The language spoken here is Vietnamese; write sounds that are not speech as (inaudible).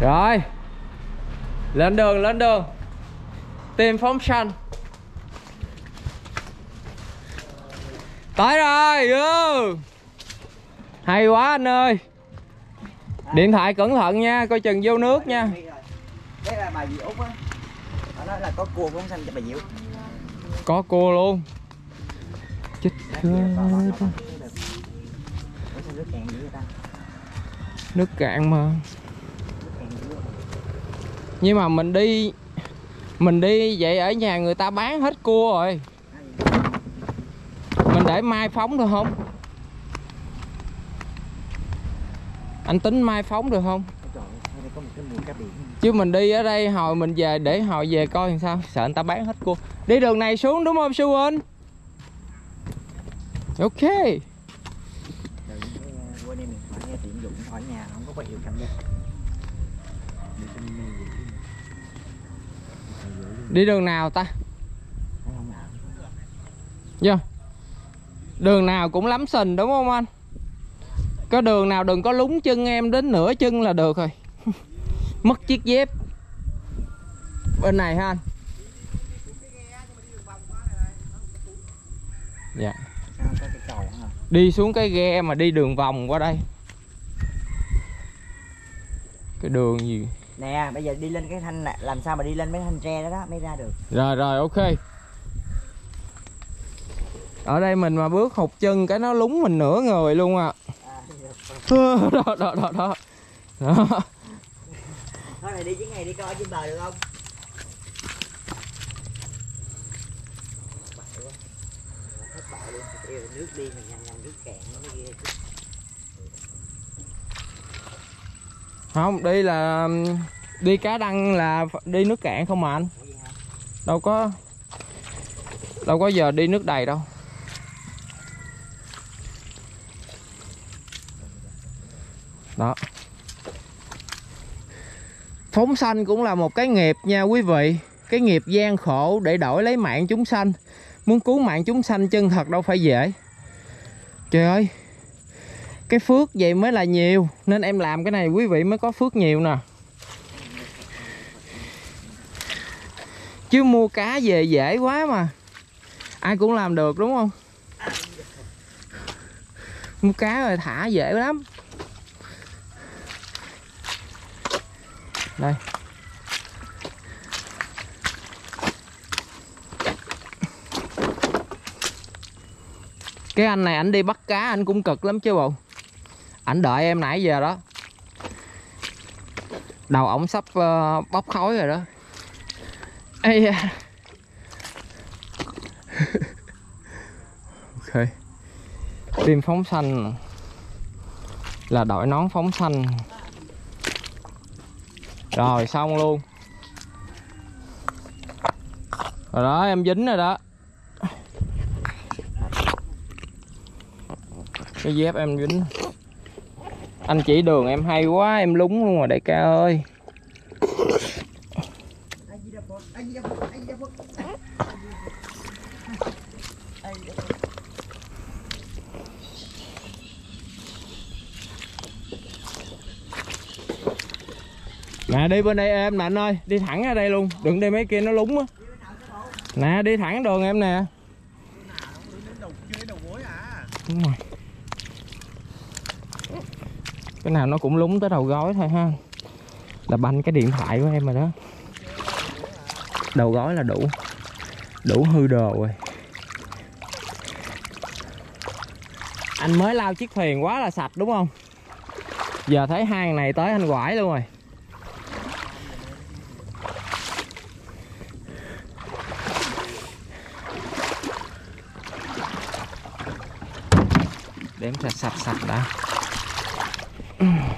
Rồi Lên đường lên đường Tìm phóng sanh Tới rồi vô Hay quá anh ơi Điện thoại cẩn thận nha Coi chừng vô nước nha Đây là bà dì Út á Nó nói là có cua phóng xanh cho bà dì Út Có cua luôn Chết Đấy, chết bà bỏ, bà bỏ, được. Ủa sao nước cạn dữ vậy ta? Nước cạn mà Nước cạn dữ vậy? Nhưng mà mình đi Mình đi vậy ở nhà người ta bán hết cua rồi Mình để mai phóng được không? Anh tính mai phóng được không? Chứ mình đi ở đây hồi mình về, để hồi về coi làm sao Sợ người ta bán hết cua Đi đường này xuống đúng không sư Anh? Ok Đừng quên em điện thoại nghe tiện dụng thoại nhà, không có có hiệu cảm giác Đi đường nào ta? Thấy? Dạ Đường nào cũng lắm sình đúng không anh? Có đường nào đừng có lúng chân em, đến nửa chân là được rồi (laughs) Mất chiếc dép Bên này ha anh Dạ Đi xuống cái ghe mà đi đường vòng qua đây Cái đường gì Nè, bây giờ đi lên cái thanh này, làm sao mà đi lên mấy thanh tre đó đó mới ra được. Rồi rồi ok Ở đây mình mà bước hụt chân cái nó lúng mình nửa người luôn à À, Đó đó đó đó Đó thôi này đi chuyến ngày đi coi trên bờ được không? Nước đi mình nhanh nhanh nước cạn nó mới ghê chứ. Không đi là um, Đi cá đăng là đi nước cạn không mà anh. Đâu có Đâu có giờ đi nước đầy đâu. Đó. Phóng sanh cũng là một cái nghiệp nha quý vị. Cái nghiệp gian khổ để đổi lấy mạng chúng sanh. Muốn cứu mạng chúng sanh chân thật đâu phải dễ. Trời ơi. Cái phước vậy mới là nhiều, Nên em làm cái này quý vị mới có phước nhiều nè. Chứ mua cá về dễ quá mà. Ai cũng làm được, đúng không? Mua cá rồi thả dễ lắm. Đây. Cái anh này, anh đi bắt cá, anh cũng cực lắm chứ bộ. Ảnh đợi em nãy giờ đó. Đầu ổng sắp ờ, bốc khói rồi đó. Ây da. (laughs) ok. Tim phóng xanh Là đội nón phóng xanh. Rồi xong luôn. Rồi đó em dính rồi đó. Cái dép em dính anh chỉ đường em hay quá, em lúng luôn rồi đại ca ơi. Nè, đi bên đây em, nè anh ơi, Đi thẳng ra đây luôn, Đừng đi mấy kia nó lúng á. Nè, đi thẳng đường em nè. Đúng rồi. Cái nào nó cũng lúng tới đầu gối thôi ha. Là banh cái điện thoại của em rồi đó. Đầu gói là đủ Đủ hư đồ rồi. Anh mới lao chiếc thuyền quá là sạch đúng không? Giờ thấy hang này tới anh quải luôn rồi. Đếm sạch sạch sạch đã. Mm.